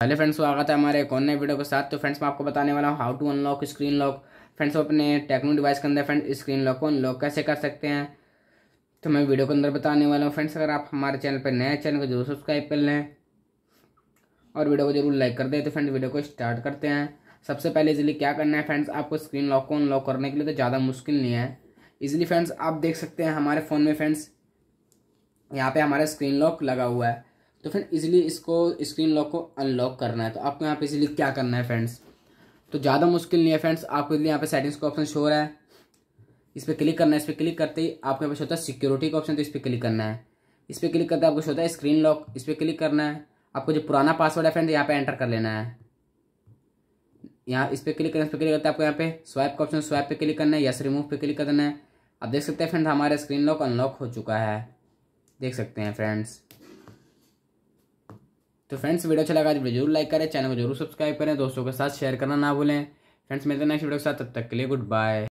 Hello friends, स्वागत है हमारे एक और नए वीडियो के साथ। तो फ्रेंड्स, मैं आपको बताने वाला हूँ how to unlock screen lock friends, अपने टेक्नो डिवाइस के अंदर फ्रेंड्स स्क्रीन लॉक को अनलॉक कैसे कर सकते हैं? तो मैं वीडियो के अंदर बताने वाला हूँ। फ्रेंड्स, अगर आप हमारे चैनल पर नए चैनल को ज़रूर सब्सक्राइब कर लें। और वीडियो को ज़रूर लाइक कर दें। तो फ्रेंड्स, वीडियो को स्टार्ट करते हैं। सबसे पहले इजिली क्या करना है फ्रेंड्स, आपको स्क्रीन लॉक को अनलॉक करने के लिए तो ज़्यादा मुश्किल नहीं है। इजिली फ्रेंड्स, आप देख सकते हैं हमारे फ़ोन में फ्रेंड्स, यहाँ पर हमारा स्क्रीन लॉक लगा हुआ है। तो फ्रेंड इजीली इसको स्क्रीन लॉक को अनलॉक करना है। तो आपको यहाँ पे इजीली क्या करना है फ्रेंड्स तो ज़्यादा मुश्किल नहीं है फ्रेंड्स आपको इजीली यहाँ पे सेटिंग्स का ऑप्शन शो रहा है। इस पर क्लिक करना है, इस पर क्लिक करते ही आपके पास होता है सिक्योरिटी का ऑप्शन तो इस पर क्लिक करना है। इस पर क्लिक करते आपको होता है स्क्रीन लॉक इस पर क्लिक करना है। आपको जो पुराना पासवर्ड है फ्रेंड यहाँ पे एंटर कर लेना है। यहाँ इस पर क्लिक करना इस पर क्लिक करते आपको यहाँ पे स्वाइप का ऑप्शन स्वाइप पे क्लिक करना है यस रिमूव पे क्लिक करना है। आप देख सकते हैं फ्रेंड हमारा स्क्रीन लॉक अनलॉक हो चुका है। देख सकते हैं फ्रेंड्स तो फ्रेंड्स, वीडियो अच्छा लगा वीडियो ज़रूर लाइक करें, चैनल को ज़रूर सब्सक्राइब करें, दोस्तों के साथ शेयर करना ना भूलें। फ्रेंड्स, मिलते हैं नेक्स्ट वीडियो के साथ, तब तक के लिए गुड बाय